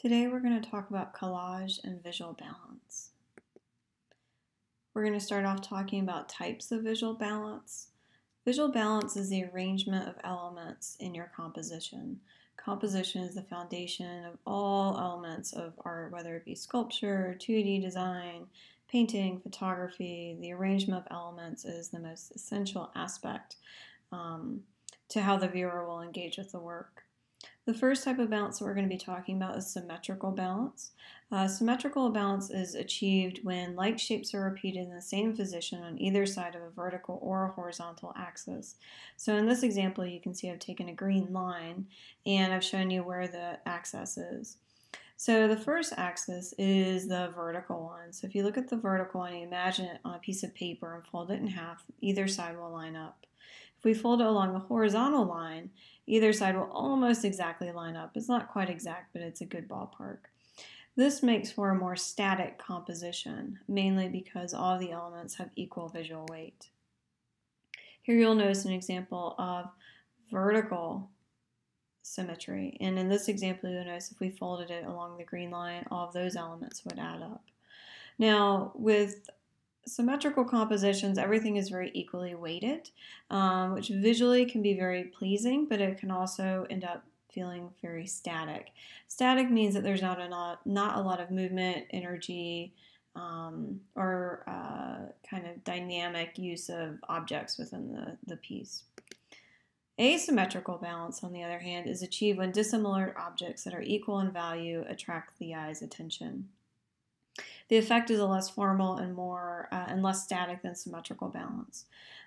Today we're going to talk about collage and visual balance. We're going to start off talking about types of visual balance. Visual balance is the arrangement of elements in your composition. Composition is the foundation of all elements of art, whether it be sculpture, 2D design, painting, photography. The arrangement of elements is the most essential aspect um, to how the viewer will engage with the work. The first type of balance that we're going to be talking about is symmetrical balance. Uh, symmetrical balance is achieved when like shapes are repeated in the same position on either side of a vertical or a horizontal axis. So in this example, you can see I've taken a green line and I've shown you where the axis is. So the first axis is the vertical one. So if you look at the vertical and you imagine it on a piece of paper and fold it in half, either side will line up. If we fold it along the horizontal line, either side will almost exactly line up. It's not quite exact, but it's a good ballpark. This makes for a more static composition, mainly because all the elements have equal visual weight. Here you'll notice an example of vertical symmetry. And in this example, you'll notice if we folded it along the green line, all of those elements would add up. Now, with symmetrical compositions, everything is very equally weighted, um, which visually can be very pleasing, but it can also end up feeling very static. Static means that there's not a not, not a lot of movement, energy, um, or uh, kind of dynamic use of objects within the, the piece. Asymmetrical balance, on the other hand, is achieved when dissimilar objects that are equal in value attract the eye's attention. The effect is a less formal and more uh, and less static than symmetrical balance.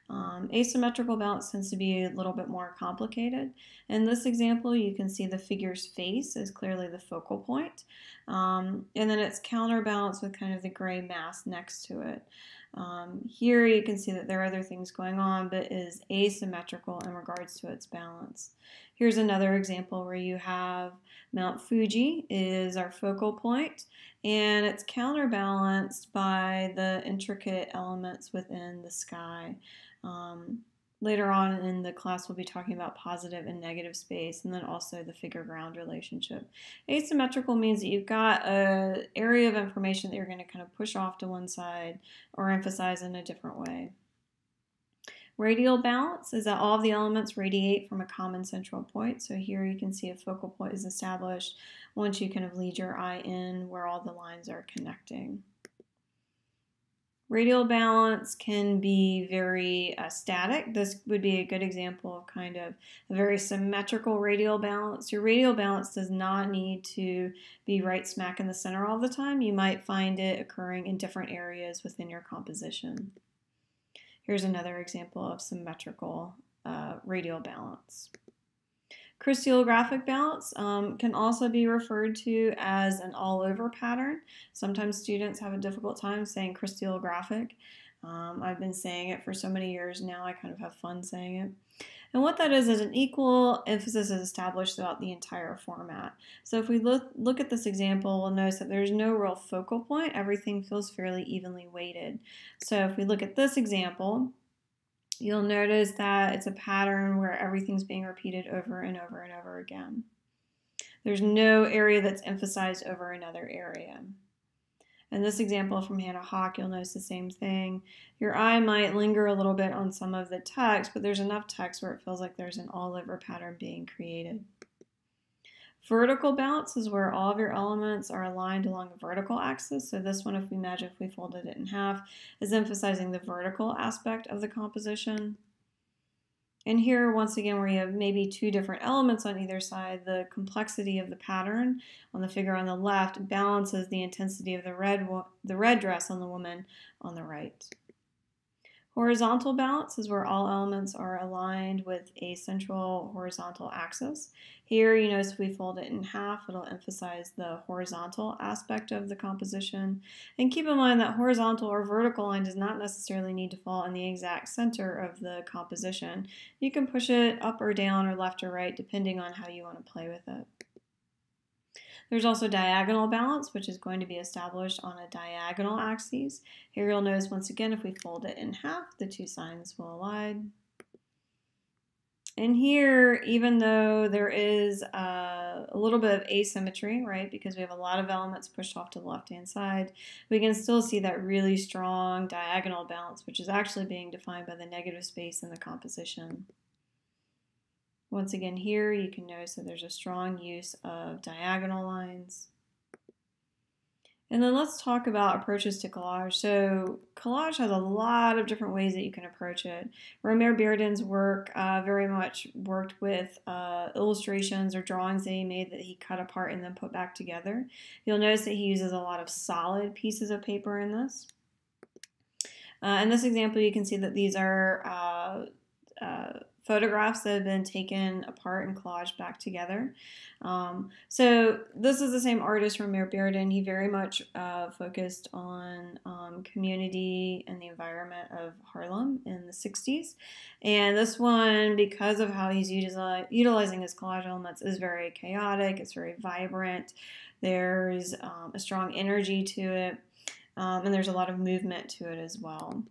Um, asymmetrical balance tends to be a little bit more complicated. In this example, you can see the figure's face is clearly the focal point, um, and then it's counterbalanced with kind of the gray mass next to it. Um, here you can see that there are other things going on, but is asymmetrical in regards to its balance. Here's another example where you have Mount Fuji is our focal point, and it's counterbalanced by the intricate elements within the sky. Um, later on in the class, we'll be talking about positive and negative space, and then also the figure-ground relationship. Asymmetrical means that you've got an area of information that you're going to kind of push off to one side or emphasize in a different way. Radial balance is that all of the elements radiate from a common central point. So here you can see a focal point is established once you kind of lead your eye in where all the lines are connecting. Radial balance can be very uh, static. This would be a good example of kind of a very symmetrical radial balance. Your radial balance does not need to be right smack in the center all the time. You might find it occurring in different areas within your composition. Here's another example of symmetrical uh, radial balance. Crystallographic balance um, can also be referred to as an all-over pattern. Sometimes students have a difficult time saying crystallographic. Um, I've been saying it for so many years now, I kind of have fun saying it. And what that is is an equal emphasis is established throughout the entire format. So if we look, look at this example, we'll notice that there's no real focal point. Everything feels fairly evenly weighted. So if we look at this example, you'll notice that it's a pattern where everything's being repeated over and over and over again. There's no area that's emphasized over another area. In this example from Hannah Höch, you'll notice the same thing. Your eye might linger a little bit on some of the text, but there's enough text where it feels like there's an all-over pattern being created. Vertical balance is where all of your elements are aligned along a vertical axis. So this one, if we imagine if we folded it in half, is emphasizing the vertical aspect of the composition. And here, once again, where you have maybe two different elements on either side, the complexity of the pattern on the figure on the left balances the intensity of the red, the red dress on the woman on the right. Horizontal balance is where all elements are aligned with a central horizontal axis. Here, you notice if we fold it in half, it'll emphasize the horizontal aspect of the composition. And keep in mind that horizontal or vertical line does not necessarily need to fall in the exact center of the composition. You can push it up or down or left or right depending on how you want to play with it. There's also diagonal balance, which is going to be established on a diagonal axis. Here you'll notice once again, if we fold it in half, the two signs will align. and here, even though there is uh, a little bit of asymmetry, right, because we have a lot of elements pushed off to the left-hand side, we can still see that really strong diagonal balance, which is actually being defined by the negative space in the composition. Once again, here you can notice that there's a strong use of diagonal lines. And then let's talk about approaches to collage. So collage has a lot of different ways that you can approach it. Romare Bearden's work uh, very much worked with uh, illustrations or drawings that he made that he cut apart and then put back together. You'll notice that he uses a lot of solid pieces of paper in this. Uh, in this example, you can see that these are uh, uh, photographs that have been taken apart and collaged back together. Um, so this is the same artist Romare Bearden. He very much uh, focused on um, community and the environment of Harlem in the 60s. And this one, because of how he's utilize, utilizing his collage elements, is very chaotic. It's very vibrant. There's um, a strong energy to it. Um, and there's a lot of movement to it as well.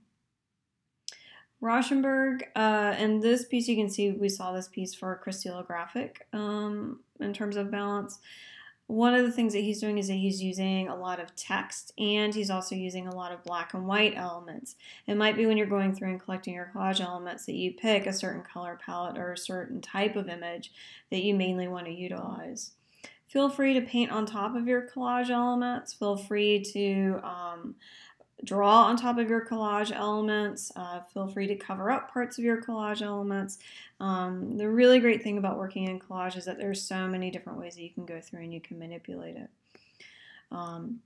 Rauschenberg, uh, and this piece you can see we saw this piece for crystallographic um, in terms of balance. One of the things that he's doing is that he's using a lot of text and he's also using a lot of black and white elements. It might be when you're going through and collecting your collage elements that you pick a certain color palette or a certain type of image that you mainly want to utilize. Feel free to paint on top of your collage elements. Feel free to um, draw on top of your collage elements. Uh, feel free to cover up parts of your collage elements. Um, the really great thing about working in collage is that there's so many different ways that you can go through and you can manipulate it. Um,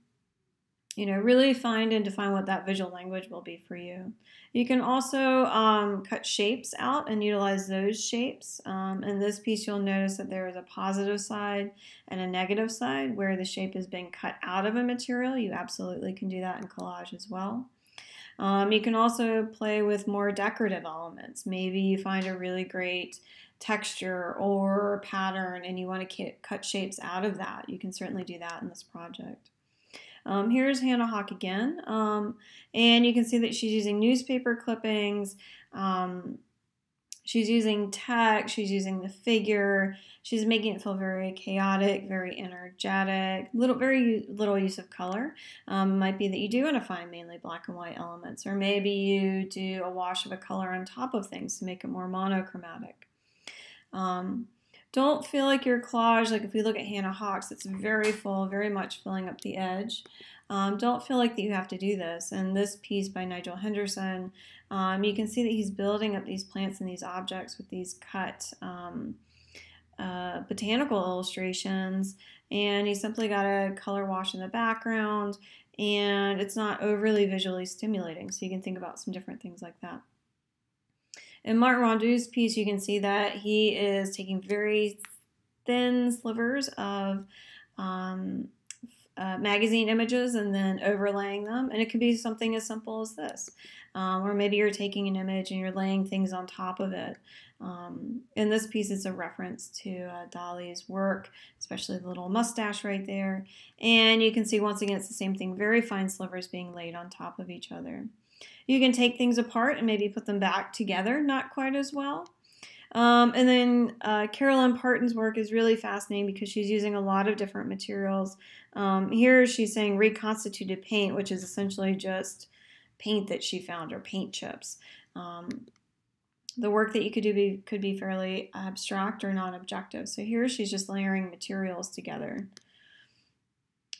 you know, really find and define what that visual language will be for you. You can also um, cut shapes out and utilize those shapes. Um, in this piece, you'll notice that there is a positive side and a negative side where the shape has been cut out of a material. You absolutely can do that in collage as well. Um, you can also play with more decorative elements. Maybe you find a really great texture or pattern and you want to cut shapes out of that. You can certainly do that in this project. Um, here's Hannah Höch again, um, and you can see that she's using newspaper clippings. Um, she's using text. She's using the figure. She's making it feel very chaotic, very energetic. Little, very little use of color. Um, might be that you do want to find mainly black and white elements, or maybe you do a wash of a color on top of things to make it more monochromatic. Um, don't feel like your collage, like if we look at Hannah Höch's, it's very full, very much filling up the edge. Um, don't feel like that you have to do this. And this piece by Nigel Henderson, um, you can see that he's building up these plants and these objects with these cut um, uh, botanical illustrations. And he simply got a color wash in the background and it's not overly visually stimulating. So you can think about some different things like that. In Martin Rondeau's piece, you can see that he is taking very thin slivers of um, uh, magazine images and then overlaying them. And it could be something as simple as this. Um, or maybe you're taking an image and you're laying things on top of it. Um, in this piece, it's a reference to uh, Dali's work, especially the little mustache right there. And you can see once again, it's the same thing, very fine slivers being laid on top of each other. You can take things apart and maybe put them back together, not quite as well. Um, and then uh, Carolyn Parton's work is really fascinating because she's using a lot of different materials. Um, here she's saying reconstituted paint, which is essentially just paint that she found or paint chips. Um, the work that you could do be, could be fairly abstract or non-objective. So here she's just layering materials together.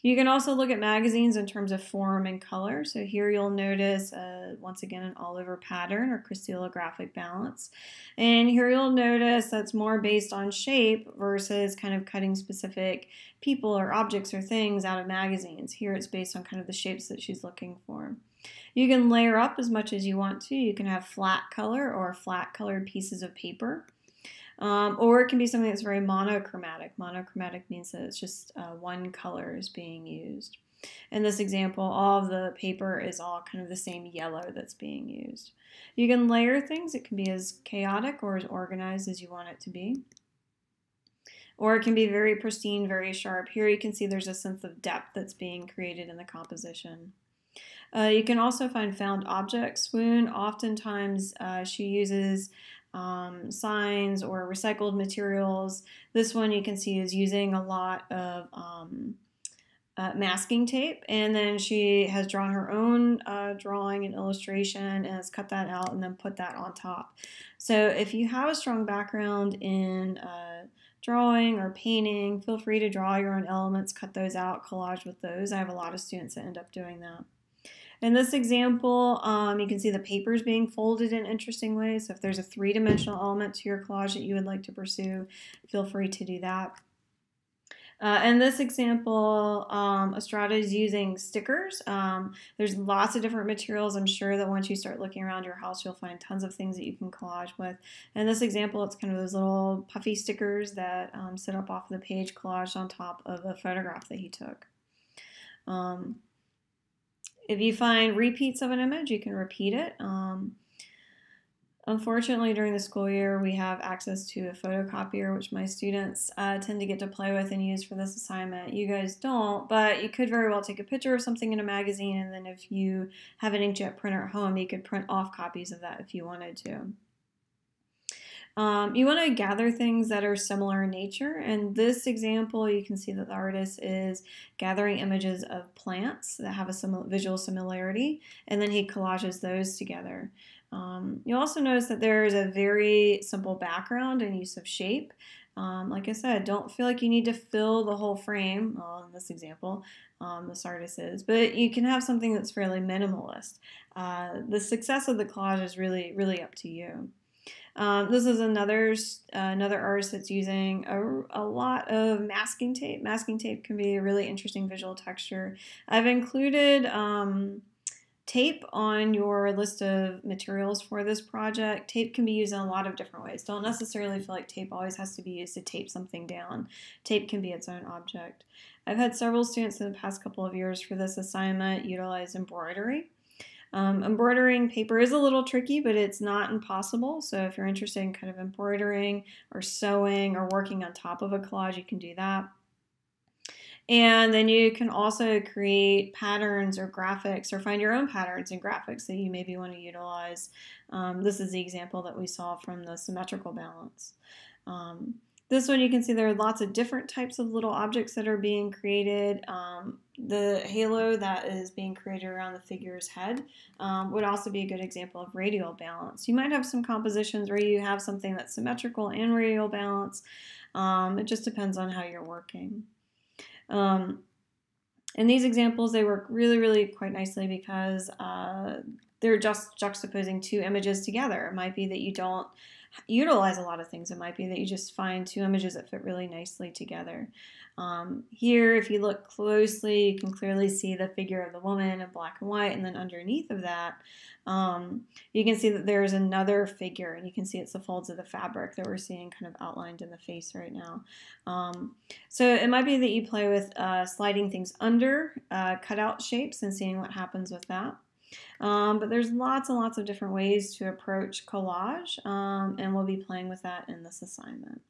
You can also look at magazines in terms of form and color. So here you'll notice, uh, once again, an all-over pattern or crystallographic balance. And here you'll notice that's more based on shape versus kind of cutting specific people or objects or things out of magazines. Here it's based on kind of the shapes that she's looking for. You can layer up as much as you want to. You can have flat color or flat colored pieces of paper. Um, or it can be something that's very monochromatic. Monochromatic means that it's just uh, one color is being used. In this example, all of the paper is all kind of the same yellow that's being used. You can layer things. It can be as chaotic or as organized as you want it to be. Or it can be very pristine, very sharp. Here you can see there's a sense of depth that's being created in the composition. Uh, you can also find found objects. Swoon, oftentimes uh, she uses um, signs or recycled materials. This one you can see is using a lot of um, uh, masking tape, and then she has drawn her own uh, drawing and illustration and has cut that out and then put that on top. So if you have a strong background in uh, drawing or painting, feel free to draw your own elements, cut those out, collage with those. I have a lot of students that end up doing that. In this example, um, you can see the papers being folded in interesting ways. So if there's a three-dimensional element to your collage that you would like to pursue, feel free to do that. Uh, in this example, um, Estrada is using stickers. Um, there's lots of different materials. I'm sure that once you start looking around your house, you'll find tons of things that you can collage with. In this example, it's kind of those little puffy stickers that um, sit up off the page collaged on top of a photograph that he took. Um, if you find repeats of an image, you can repeat it. Um, Unfortunately, during the school year, we have access to a photocopier, which my students uh, tend to get to play with and use for this assignment. You guys don't, but you could very well take a picture of something in a magazine, and then if you have an inkjet printer at home, you could print off copies of that if you wanted to. Um, you want to gather things that are similar in nature. In this example, you can see that the artist is gathering images of plants that have a visual similarity, and then he collages those together. Um, you'll also notice that there is a very simple background and use of shape. Um, like I said, don't feel like you need to fill the whole frame, well, in this example, um, this artist is, but you can have something that's fairly minimalist. Uh, the success of the collage is really, really up to you. Um, this is another uh, another artist that's using a, a lot of masking tape. Masking tape can be a really interesting visual texture. I've included um, tape on your list of materials for this project. Tape can be used in a lot of different ways. Don't necessarily feel like tape always has to be used to tape something down. Tape can be its own object. I've had several students in the past couple of years for this assignment utilize embroidery. Um, embroidering paper is a little tricky, but it's not impossible. So if you're interested in kind of embroidering or sewing or working on top of a collage, you can do that. And then you can also create patterns or graphics or find your own patterns and graphics that you maybe want to utilize. Um, this is the example that we saw from the symmetrical balance. Um, this one you can see there are lots of different types of little objects that are being created. Um, the halo that is being created around the figure's head um, would also be a good example of radial balance. You might have some compositions where you have something that's symmetrical and radial balance. Um, it just depends on how you're working. Um, in these examples, they work really, really quite nicely because uh, they're just juxtaposing two images together. It might be that you don't utilize a lot of things. It might be that you just find two images that fit really nicely together. Um, here, if you look closely, you can clearly see the figure of the woman in black and white, and then underneath of that, um, you can see that there's another figure, and you can see it's the folds of the fabric that we're seeing kind of outlined in the face right now. Um, so it might be that you play with uh, sliding things under uh, cutout shapes and seeing what happens with that. Um, but there's lots and lots of different ways to approach collage, um, and we'll be playing with that in this assignment.